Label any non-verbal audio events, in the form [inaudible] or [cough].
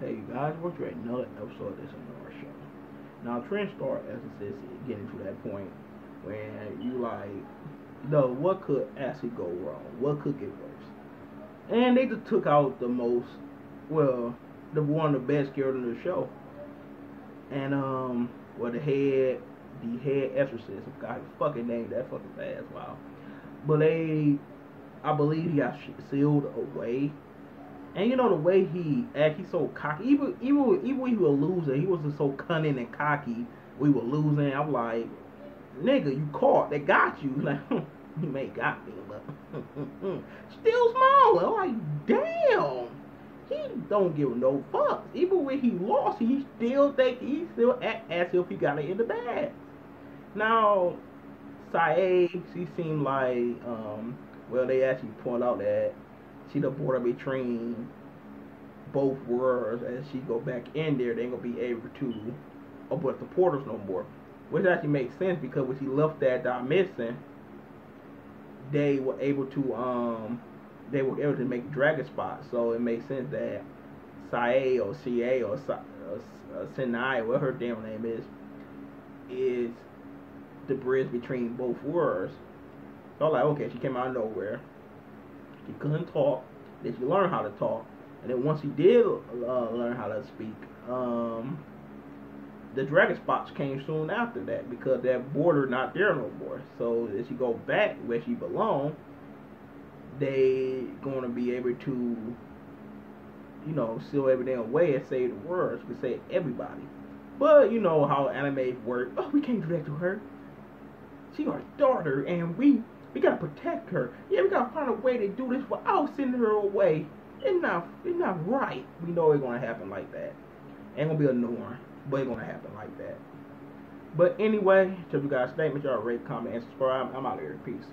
Hey guys, welcome to another episode of DayShawnR Show. Now, Twin Star, as it says, getting to that point when you like, no, what could actually go wrong? What could get worse? And they just took out the most, well, the one of the best characters in the show. And um, well, the head, the head exorcist, I his fucking name that fucking fast, wow. But they, I believe he got sealed away and you know the way he act, he's so cocky. Even even even when he was losing, he wasn't so cunning and cocky. We were losing. I'm like, nigga, you caught. They got you. [laughs] Like, he may got me, but [laughs] still. I'm like, damn. He don't give no fucks. Even when he lost, he still think he still act as if he got it in the bag. Now, Sae, she seemed like, um, well, they actually point out that she the border between both worlds as she go back in there, they ain't gonna be able to open the portals no more. Which actually makes sense because when she left that dimension, they were able to um they were able to make dragon spots. So it makes sense that Sae or CA or Sa- uh, Sinai, what her damn name is, is the bridge between both worlds. So I'm like, okay, she came out of nowhere. She couldn't talk. Then she learned how to talk. And then once he did uh, learn how to speak, um, the dragon spots came soon after that because that border not there no more. So as she go back where she belong, they gonna be able to, you know, seal everything away and say the words, but say everybody. But you know how anime work. Oh, we can't do that to her. She our daughter, and we we gotta protect her. Yeah, we gotta find a way to do this without sending her away. It's not, it's not right. We know it's gonna happen like that. Ain't gonna be a norm, but it's gonna happen like that. But anyway, till you guys stay, y'all rate, comment, and subscribe. I'm out of here. Peace.